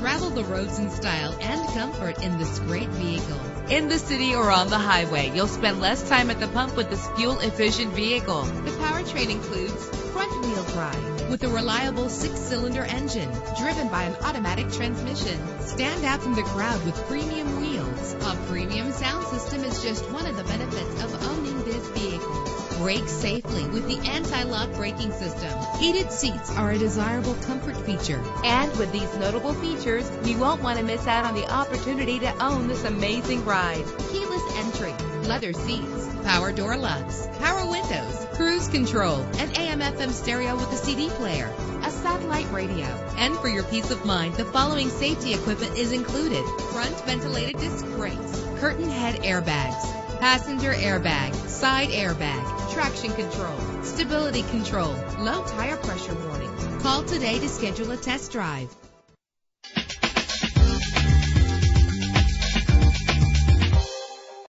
the roads in style and comfort in this great vehicle. In the city or on the highway, you'll spend less time at the pump with this fuel-efficient vehicle. The powertrain includes front-wheel drive with a reliable six-cylinder engine driven by an automatic transmission. Stand out from the crowd with premium wheels. A premium sound system is just one of the benefits of owning this vehicle. Brake safely with the anti-lock braking system. Heated seats are a desirable comfort feature. And with these notable features, you won't want to miss out on the opportunity to own this amazing ride. Keyless entry, leather seats, power door locks, power windows, cruise control, and AM FM stereo with a CD player, a satellite radio. And for your peace of mind, the following safety equipment is included. Front ventilated disc brakes, curtain head airbags, passenger airbag, side airbag, traction control, stability control, low tire pressure warning. Call today to schedule a test drive.